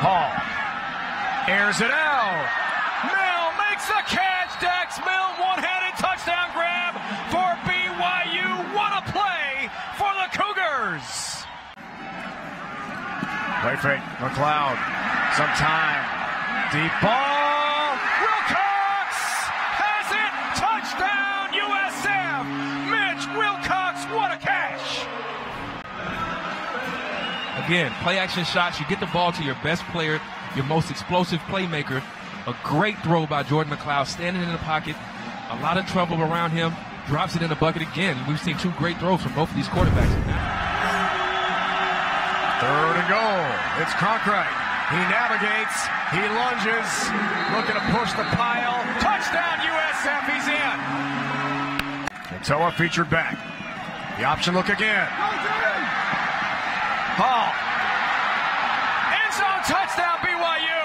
Hall airs it out. Milne makes the catch. Dax Milne one-handed touchdown grab for BYU. What a play for the Cougars. Play fake. McCloud. Some time. Deep ball. Again, play action shots. You get the ball to your best player, your most explosive playmaker. A great throw by Jordan McCloud, standing in the pocket. A lot of trouble around him. Drops it in the bucket again. We've seen two great throws from both of these quarterbacks. Third and goal. It's Cronkrite. He navigates. He lunges. Looking to push the pile. Touchdown USF. He's in. Katoa featured back. The option look again. Hall. End zone touchdown BYU.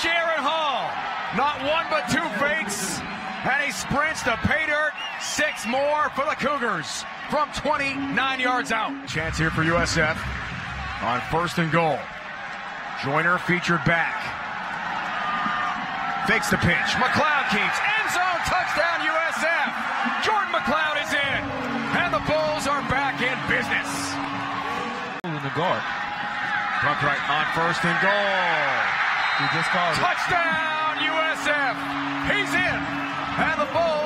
Jaren Hall. Not one but two fakes. And he sprints to pay dirt. Six more for the Cougars from 29 yards out. Chance here for USF on first and goal. Joiner featured back. Fakes the pitch. McCloud keeps. End zone touchdown USF. Jordan McCloud is in. And the Bulls are back in business. The guard. Cronkrite on first and goal. We just called it. Touchdown USF. He's in. And the Bulls are in front